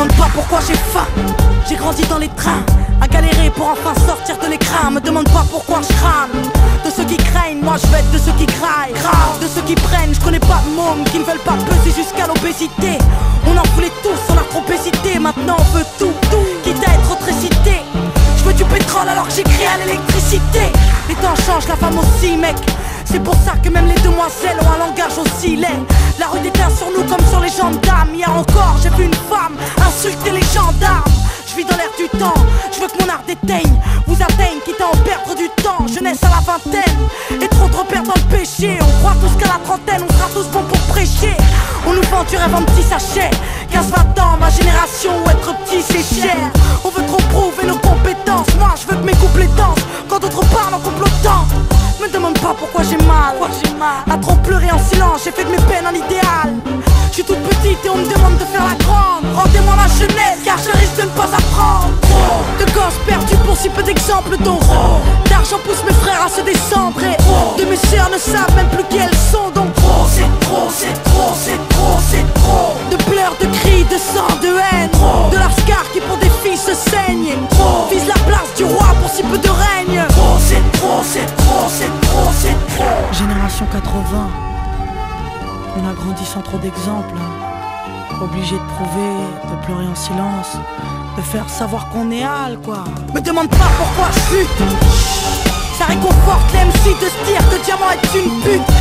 demande pas pourquoi j'ai faim. J'ai grandi dans les trains, à galérer pour enfin sortir de l'écran. Me demande pas pourquoi je crame. De ceux qui craignent, moi je vais être de ceux qui craillent. De ceux qui prennent, je connais pas de mômes qui ne veulent pas peser jusqu'à l'obésité. On en voulait tous, on a trop hésité. Maintenant on veut tout, tout, quitte à être récité. Je veux du pétrole alors que j'écris à l'électricité. Les temps changent, la femme aussi, mec. C'est pour ça que même les demoiselles ont un langage aussi laid. La rue déteint sur nous comme sur les gendarmes. Hier encore, j'ai vu une femme insulter les gendarmes. Je vis dans l'air du temps, je veux que mon art déteigne, vous atteigne, quitte à en perdre du temps. Jeunesse à la vingtaine, et trop trop perdre dans le péché. On croit tous qu'à la trentaine, on sera tous bons pour prêcher. On nous vend du rêve en petits sachets. 15-20 ans, ma génération, être petit c'est cher. On veut trop prouver nos compétences. Moi, je veux que mes dansent quand d'autres parlent en complotant. Me demande pas pourquoi j'ai mal? À trop pleurer en silence, j'ai fait de mes peines un idéal. Je suis toute petite et on me demande de faire la si peu d'exemples dont D'argent pousse mes frères à se descendre et de mes sœurs ne savent même plus qui elles sont. Donc trop, c'est trop, c'est trop, c'est trop, c'est trop. De pleurs, de cris, de sang, de haine. De lascar qui pour des filles se saignent. Vise la place du roi pour si peu de règne. Trop, c'est trop, c'est trop, c'est trop, c'est trop. Génération 80. On a grandi sans trop d'exemples. Obligé de prouver, de pleurer en silence, de faire savoir qu'on est hal quoi. Me demande pas pourquoi je. Ça réconforte l'MC de se dire que Diamant est une pute.